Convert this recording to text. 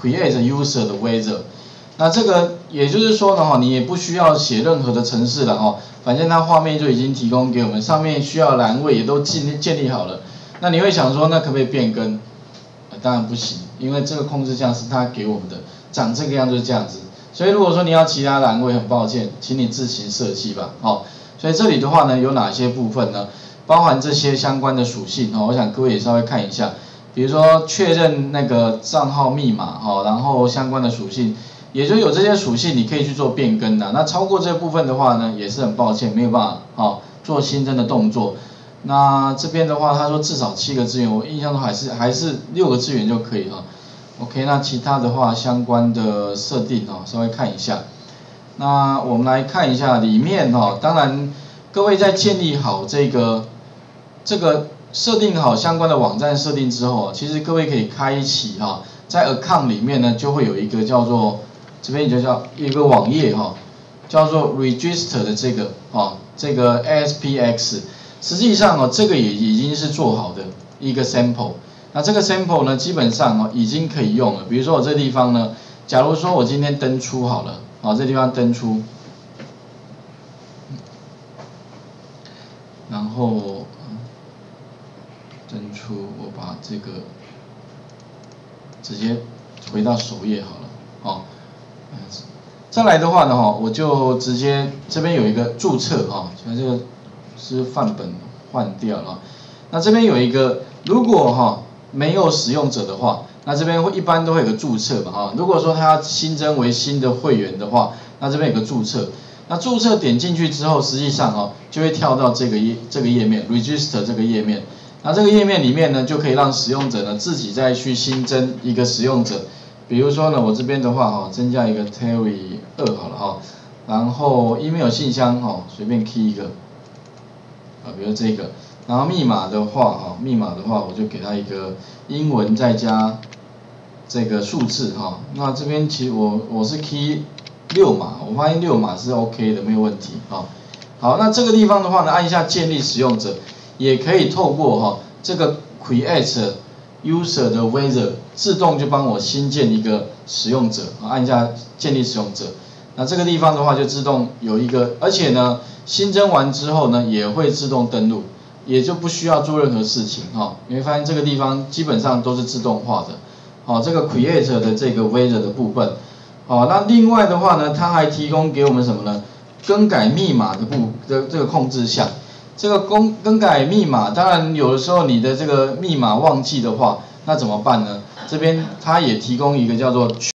create user 的 wizard。那这个也就是说呢，哈，你也不需要写任何的程式了，哈，反正它画面就已经提供给我们，上面需要栏位也都建建立好了。那你会想说，那可不可以变更？当然不行，因为这个控制项是它给我们的，长这个样就是这样子。所以如果说你要其他栏位，很抱歉，请你自行设计吧，好。所以这里的话呢，有哪些部分呢？包含这些相关的属性，哦，我想各位也稍微看一下。比如说确认那个账号密码，哦，然后相关的属性。也就有这些属性，你可以去做变更的。那超过这部分的话呢，也是很抱歉，没有办法哦做新增的动作。那这边的话，他说至少七个资源，我印象中还是还是六个资源就可以哈。OK，那其他的话相关的设定哦，稍微看一下。那我们来看一下里面哦，当然各位在建立好这个这个设定好相关的网站设定之后，其实各位可以开启哈，在 Account 里面呢就会有一个叫做这边就叫一个网页哈，叫做 Register 的这个啊，这个 ASPX，实际上哦，这个也已经是做好的一个 sample。那这个 sample 呢，基本上哦已经可以用了。比如说我这地方呢，假如说我今天登出好了，啊这地方登出，然后登出，我把这个直接回到首页好了，好。再来的话呢，哈，我就直接这边有一个注册啊，像这个是范本换掉了。那这边有一个，如果哈没有使用者的话，那这边会一般都会有个注册嘛，哈。如果说他新增为新的会员的话，那这边有个注册。那注册点进去之后，实际上哈就会跳到这个页这个页面，register 这个页面。那这个页面里面呢，就可以让使用者呢自己再去新增一个使用者。比如说呢，我这边的话哈，增加一个 Terry 二好了哈，然后 email 信箱哈，随便 key 一个，啊，比如这个，然后密码的话哈，密码的话我就给他一个英文再加这个数字哈，那这边其实我我是 key 六码，我发现六码是 OK 的，没有问题啊。好，那这个地方的话呢，按一下建立使用者，也可以透过哈这个 create。user 的 wizard 自动就帮我新建一个使用者，啊按下建立使用者，那这个地方的话就自动有一个，而且呢新增完之后呢也会自动登录，也就不需要做任何事情哈。你会发现这个地方基本上都是自动化的，好，这个 create 的这个 wizard 的部分，好，那另外的话呢，它还提供给我们什么呢？更改密码的部的这个控制项。这个更更改密码，当然有的时候你的这个密码忘记的话，那怎么办呢？这边它也提供一个叫做